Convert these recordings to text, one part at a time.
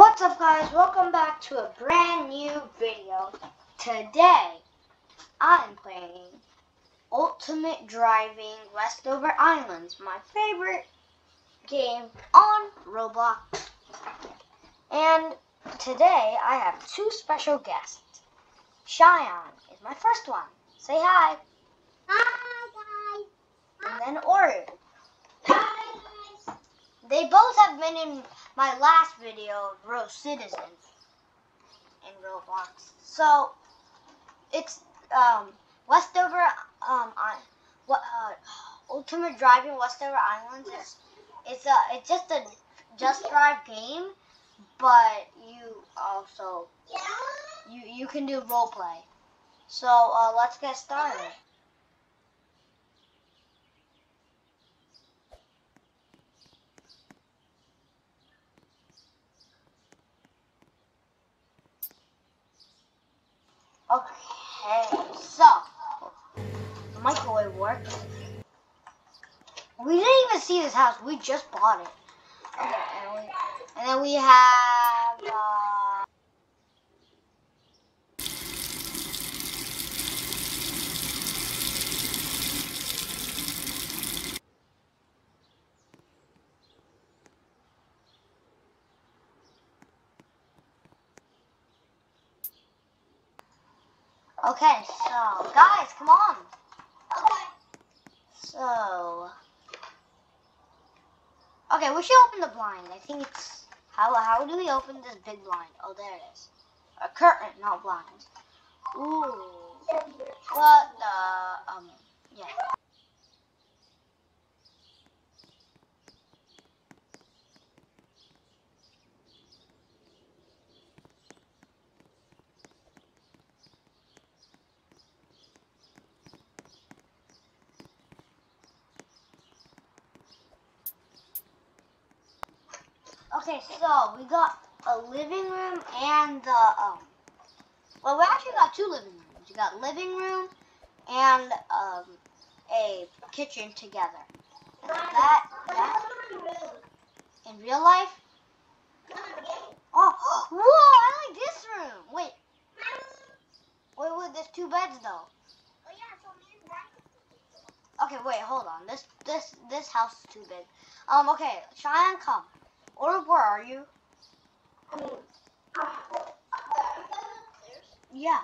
What's up guys, welcome back to a brand new video. Today, I'm playing Ultimate Driving Westover Islands, my favorite game on Roblox. And today, I have two special guests. Cheyenne is my first one. Say hi. Hi guys. And then Ori. They both have been in my last video, RoCitizen, in Roblox. So it's um, Westover um, on what uh, Ultimate Driving Westover Islands. It's it's a it's just a just drive game, but you also you you can do role play. So uh, let's get started. We didn't even see this house. We just bought it. Okay, and, we, and then we have. Uh, okay, so guys, come on. Okay. So, okay, we should open the blind. I think it's how how do we open this big blind? Oh, there it is. A curtain, not blind. Ooh. What the um yeah. So we got a living room and the um. Well, we actually got two living rooms. We got living room and um a kitchen together. That that in real life. Oh, whoa! I like this room. Wait, wait, wait. There's two beds though. Okay, wait, hold on. This this this house is too big. Um, okay, Cheyenne, come. Or where are you? Yeah.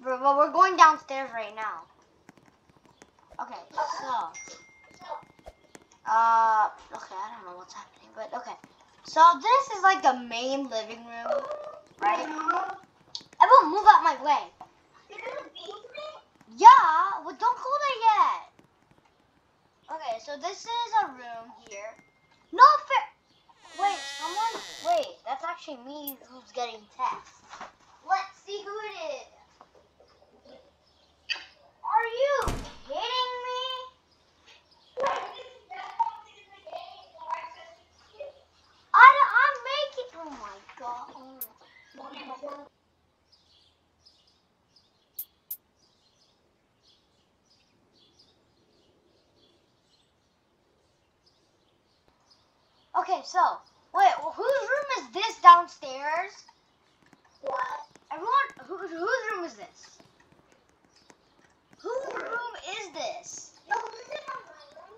But but we're going downstairs right now. Okay, so. Uh, okay, I don't know what's happening, but okay. So this is like the main living room, right? Everyone move out my way. Yeah, well don't go there yet. Okay, so this is a room here. No fair. Wait, someone. Wait, that's actually me who's getting text. Let's see who it is. Are you kidding me? I don't, I'm making. Oh my god. Oh. Okay, so wait, well, whose room is this downstairs? What? Everyone, who, whose room is this? Whose room is this? No, this is my room.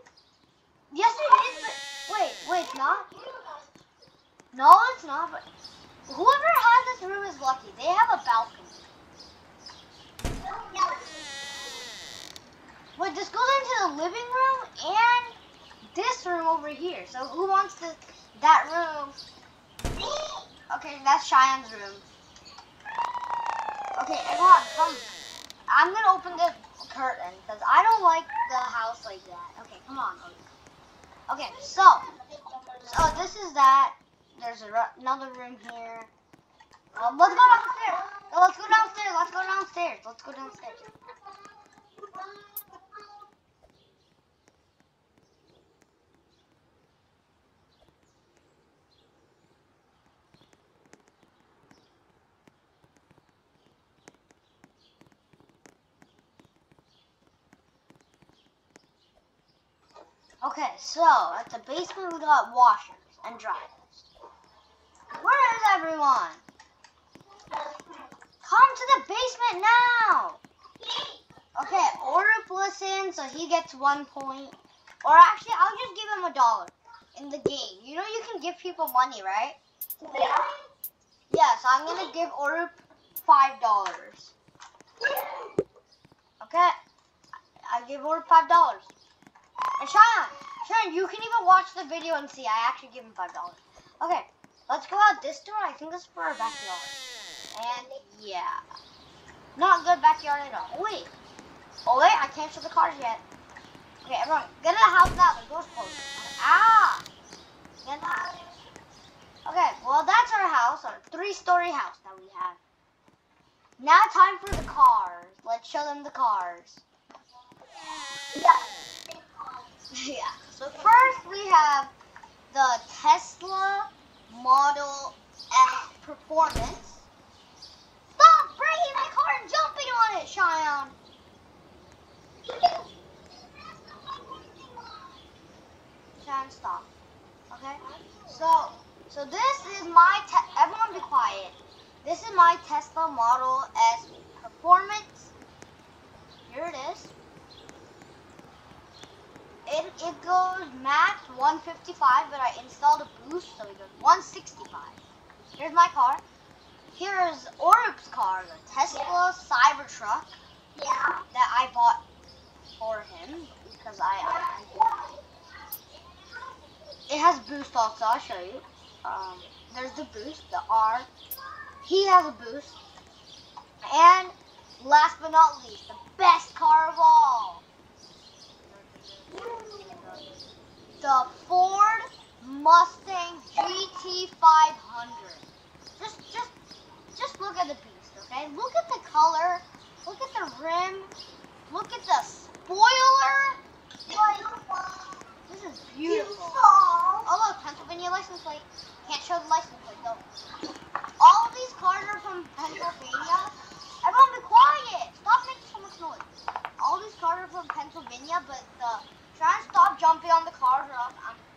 Yes, it is. But wait, wait, it's not. No, it's not. But whoever has this room is lucky. They have a balcony. Wait, this goes into the living room and this room over here. So who wants the that room? Okay, that's Cheyenne's room. Okay, everyone, come. I'm gonna open this curtain because I don't like the house like that. Okay, come on. Okay, so so this is that. There's another room here. Um, let's go downstairs. No, let's go downstairs. Let's go downstairs. Let's go downstairs. Okay, so at the basement we got washers and dryers. Where is everyone? Come to the basement now. Okay, Orup listens, so he gets one point. Or actually, I'll just give him a dollar in the game. You know you can give people money, right? Yeah. Yes, I'm gonna give Orup five dollars. Okay, I give Orup five dollars. And Sharon, Sharon, you can even watch the video and see. I actually give him five dollars. Okay, let's go out this door. I think this is for our backyard. And yeah, not good backyard at all. Wait, oh wait, I can't show the cars yet. Okay, everyone, get in the house now. The door's closed. Ah, get in the house. Okay, well that's our house, our three-story house that we have. Now time for the cars. Let's show them the cars. Yeah. yeah. So first we have the Tesla Model S Performance. Stop breaking my car and jumping on it, Cheyenne. Cheyenne, stop. Okay. So, so this is my. Everyone, be quiet. This is my Tesla Model S Performance. Here it is. It, it goes max 155, but I installed a boost, so it goes 165. Here's my car. Here's Orup's car, the Tesla Cybertruck Yeah. that I bought for him because I, I, I it has boost also. I'll show you. Um, there's the boost, the R. He has a boost, and last but not least, the best car of all, the Ford Mustang GT500. Just, just, just look at the beast, okay? Look at the color. Look at the rim. Look at the spoiler. This is beautiful. Oh look, Pennsylvania license plate. Can't show the license plate though. All of these cars are from Pennsylvania. Everyone be quiet. Stop making so much noise. All these cars are from Pennsylvania, but the try and stop jumping on the cars or else I'm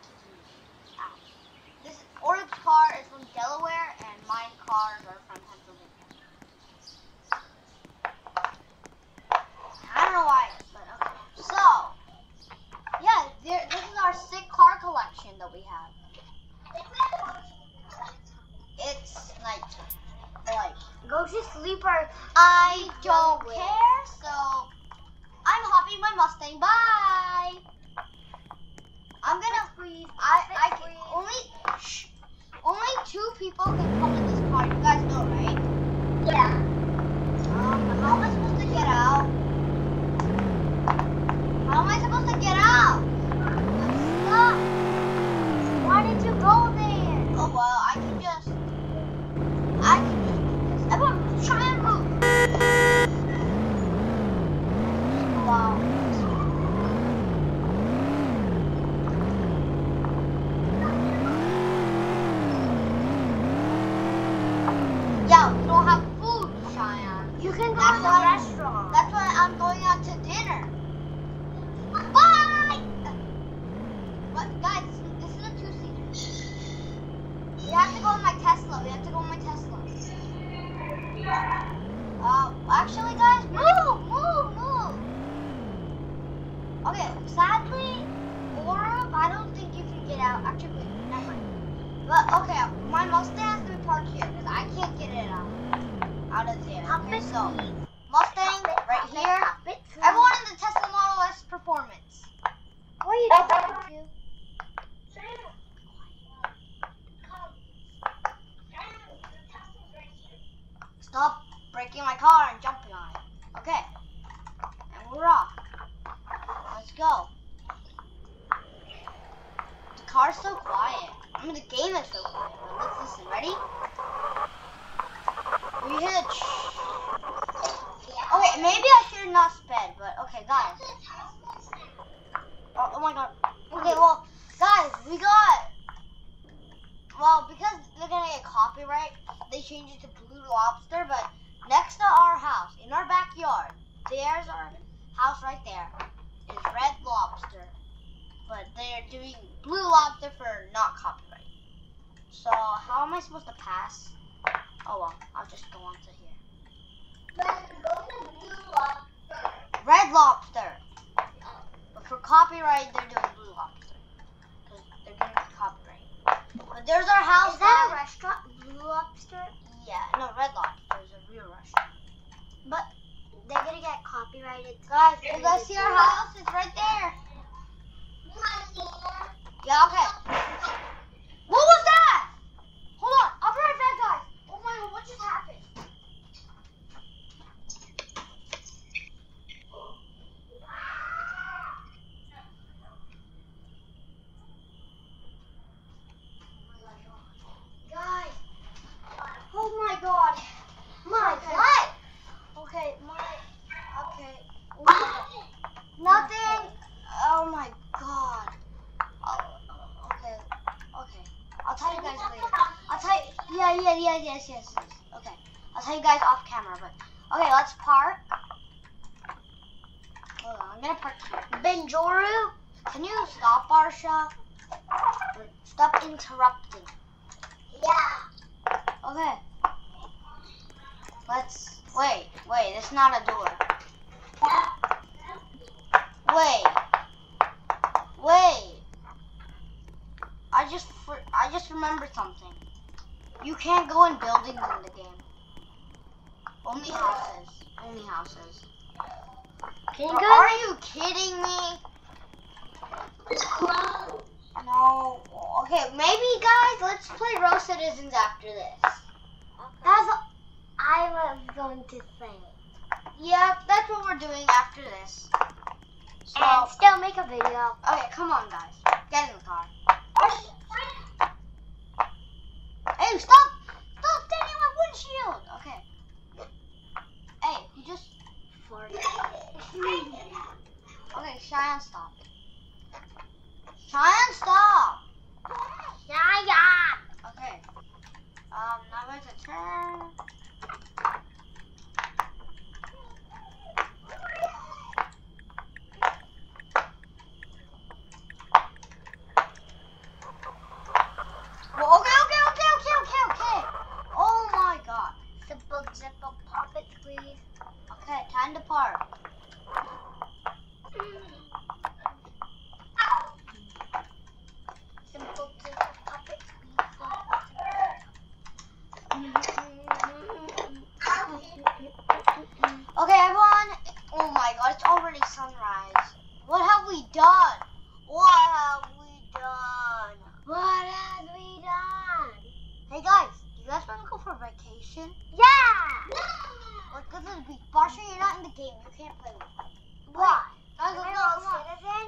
Lobster, but they're Blue Lobster for not copyright. So how am I supposed to pass? Oh well, I'll just go on to here. Red Lobster. But for copyright, they're doing Blue Lobster. Because they're gonna get copyright. But there's our house. Is that a restaurant? Blue Lobster? Yeah, no, Red Lobster is a real restaurant. But they're gonna get copyrighted. Guys, you guys see our house? It's right there. Yeah, okay. What was that? Hold on, I'll be right back, guys. Oh my god, what just happened? Guys, oh my god, my what? Okay, my, okay, oh my god. nothing. Oh my god. Oh, okay, okay. I'll tell you guys later. I'll tell you. Yeah, yeah, yeah, yes, yes, yes. Okay, I'll tell you guys off camera. But okay, let's park. Hold on, I'm gonna park. Benjoru, can you stop, Barsha? Stop interrupting. Yeah. Okay. Let's wait. Wait, it's not a door. Wait. Wait. I just I just remembered something. You can't go in buildings in the game. Only houses. Only houses. Can you go? Are you kidding me? it's No. Okay, maybe guys, let's play RoCitizens after this. That's what I was going to say. Yeah, that's what we're doing after this. So, And still make a video. okay, come on, guys. Get in the car. Hey, stop! Stop standing on my windshield! Okay. Hey, you just farted. Okay, Cheyenne, stop. Cheyenne, stop! Yeah, Okay. Um, now there's a turn. Well, okay, okay, okay, okay, okay, okay. Oh my god. Simple, simple, pop it, please. Okay, time to park. Simple, simple, pop it, Okay, everyone. Oh my god, it's already sunrise. What have we done? What have we done? What have we done? Hey guys, you guys want to go for vacation? Yeah! Let's go to the beach. Barsha, you're not in the game. You can't play with me. Why? Guys, let's Am I go. a Come on. citizen?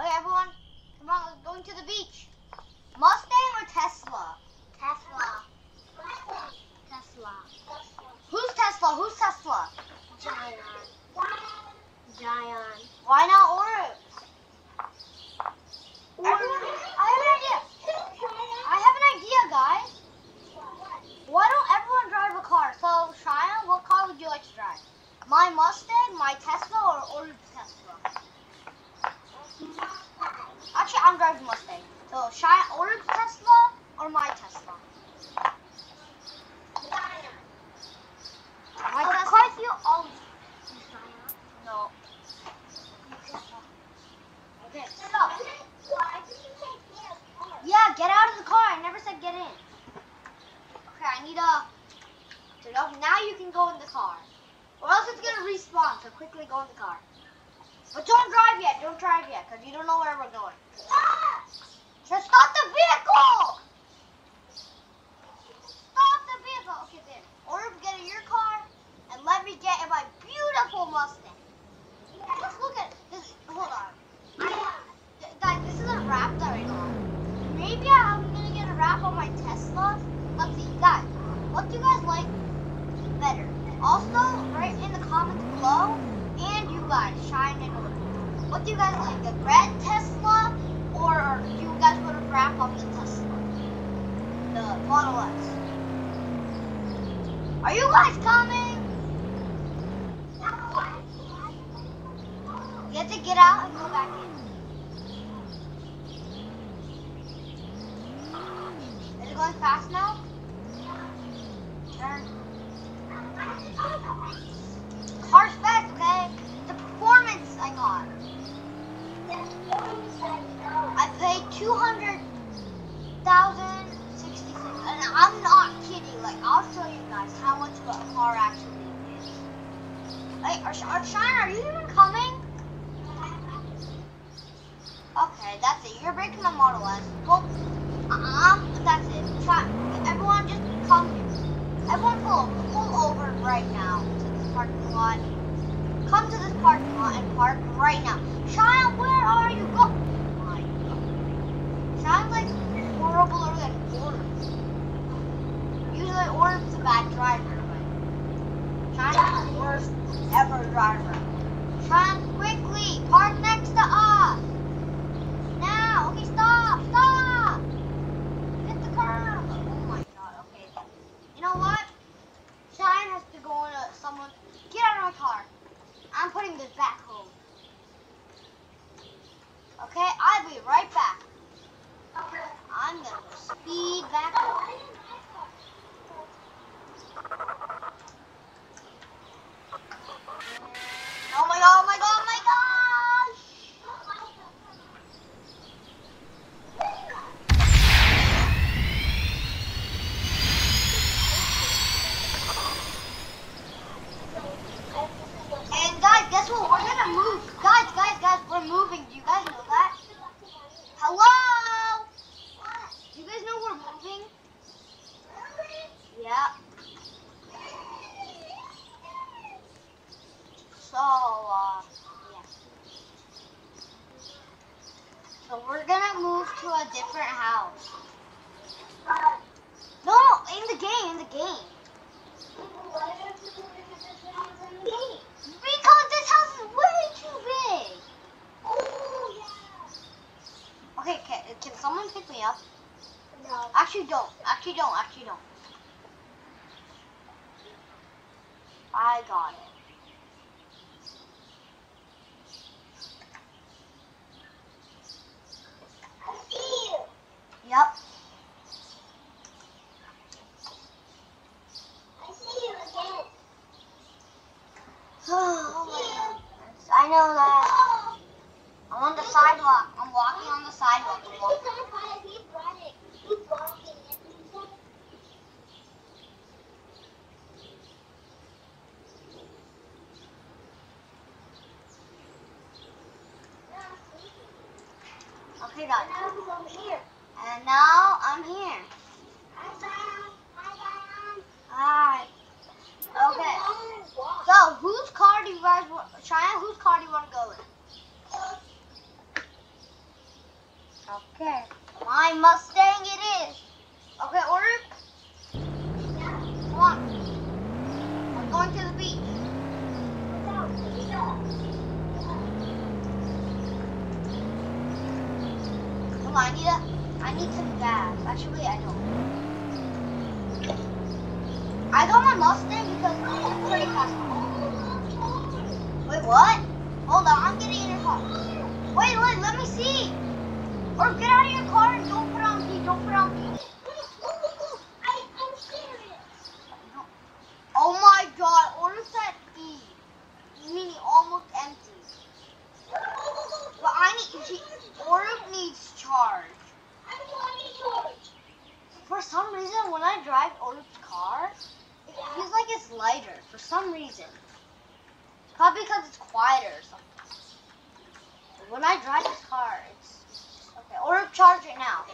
Okay, everyone. Come on, let's go into the beach. Mustang or Tesla? Tesla. Tesla. Who's Tesla? Who's Tesla? Giant. Giant. Why not Oryx? Everyone, I have an idea. I have an idea, guys. Why don't everyone drive a car? So, Cheyenne, what car would you like to drive? My Mustang, my Tesla, or Oryx Tesla? Actually, I'm driving Mustang. So, Cheyenne, Oryx Tesla, or my Tesla? My Of Tesla. course you always use Giant. No. Okay. Yeah, get out of the car. I never said get in. Okay, I need a. to know- Now you can go in the car. Or else it's gonna respawn, so quickly go in the car. But don't drive yet, don't drive yet, because you don't know where we're going. Just stop the vehicle! Stop the vehicle! Okay, then. Or get in your car and let me get in my beautiful Mustang. Just look at this. Hold on. Guys, this isn't wrapped right now. Maybe I'm gonna get a wrap on my Tesla. Let's see, guys. What do you guys like better? Also, write in the comments below, guys, shine and. What do you guys like, the red Tesla, or do you guys want to wrap on the Tesla, the Model S? Are you guys coming? You have to get out and go back in. Is it going fast now? Turn. Car's fast, okay? The performance I got. I paid two hundred thousand sixty six, and I'm not kidding. Like I'll show you guys how much a car actually is. Hey, are, are Shine, are you even coming? Okay, that's it. You're breaking my Model S. Well, um, that's it. Try, everyone just come here. Everyone pull over. Pull over right now to this parking lot. Come to this parking lot and park right now. Shine, where are you go? Oh my God. Shine's like horrible than Orbs. Usually a bad driver, but Shine's the worst ever driver. Shine, quickly, park next to us. Now, okay, stop, stop. Hit the curb. Oh my god, okay. You know what? Shine has to go into someone. Get out of my car. I'm putting this back home. Okay, I'll be right back. I'm gonna speed back home. Oh my god, oh my god, oh my gosh! And guys, guess what? Gonna. Guys, guys, guys, we're moving. Do you guys know that? Hello? Do you guys know we're moving? Yeah. So, uh, yeah. So we're gonna move to a different house. No, in the game, in the game. This house is way too big. Oh. Okay, can, can someone pick me up? No. Actually, don't. Actually, don't. Actually, don't. I got it. I see you. Yep. I see you again. Oh my God. I know that. I'm on the sidewalk. I'm walking on the sidewalk. I'm walking. Keep running. Keep walking. Over here. And now I'm here. Alright. Okay. So, whose car do you guys want? Cheyenne, whose car do you want to go in? Okay. My Mustang it is. Okay, order. Come on. We're going to the beach. Come on, I need a, I need some gas. Actually, I don't. I got my Mustang because it's pretty fast. Wait, what? Hold on, I'm getting in your car. Wait, wait, let me see. Or get out of your car and don't put on P. Don't put on P. I, I'm serious. Oh my god, order set E. Meaning almost empty. But I need, she, order needs charge. I'm going to George. For some reason, when I drive Order's car, it feels like it's lighter. For some reason. Probably because it's quieter or something. When I drive this car, it's okay. Or charge it now.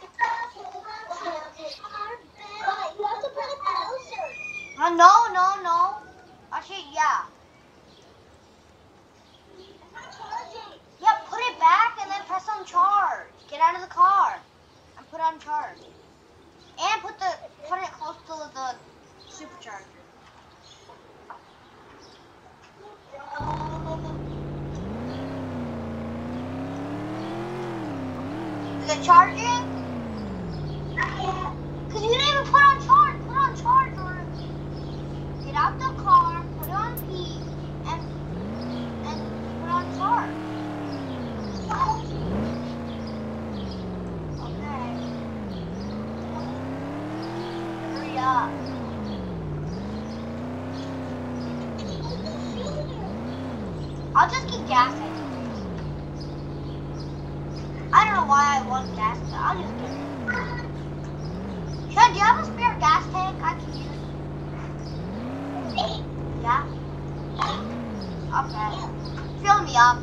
Uh, no, no, no. Actually, yeah. Yeah, put it back and then press on charge. Get out of the car and put on charge. And put the put it close to the supercharger. It charging? Cause you didn't even put on charge. Put on charge or get out the car, put on P, and and put on charge. Okay. up. I'll just get gas anyways. I don't know why I want gas, but I'll just get it. Sean, do you have a spare gas tank I can use? Yeah? Okay. Fill me up.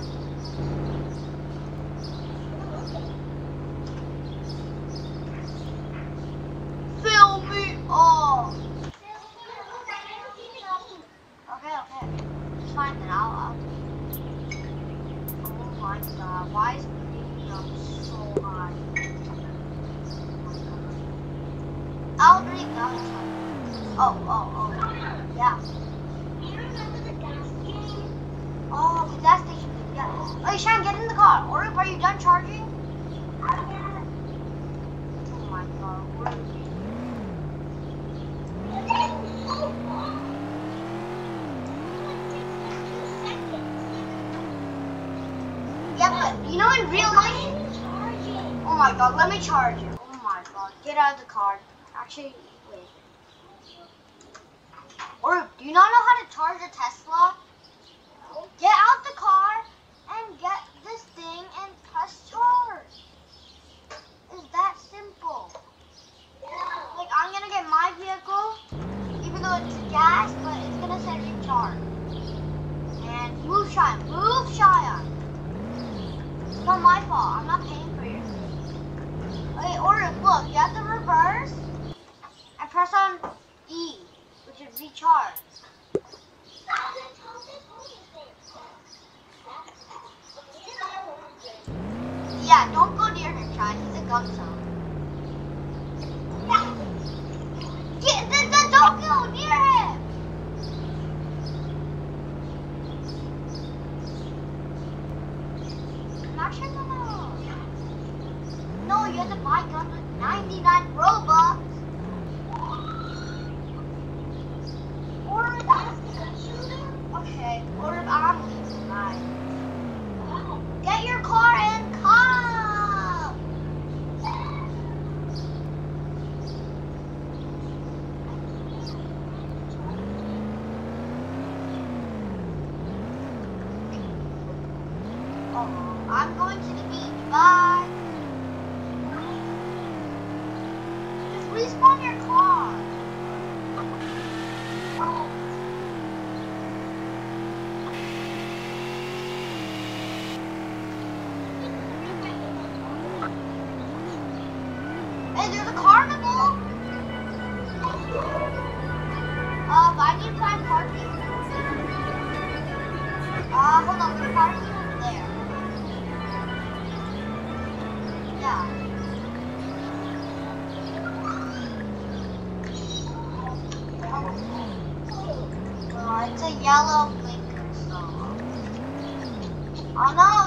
Fill me up. Okay, okay. It's fine then. I'll, I'll Oh my god, why is premium so high? Oh my god. I'll drink that one. Oh, oh, oh. Yeah. Oh, the gas station. Yeah. Oh, hey, Sean, get in the car. Or are you done charging? Oh my god. Where is he? Yeah, but you know in real life. Oh my god, let me charge you. Oh my god, get out of the car. Actually, wait. Or do you not know how to charge a Tesla? Get out the car and get this thing and press charge. It's that simple. Like I'm gonna get my vehicle, even though it's gas, but it's gonna say recharge. And move Cheyenne, move Cheyenne. It's not my fault. I'm not paying for your thing. Okay, or look, you have to reverse and press on E, which is recharge. Yeah, don't go near him, Sean. He's a gun zone. Get, the, the, don't go near him! No, you have to buy guns with 99 Robux. It's a yellow blinker, so. Oh no,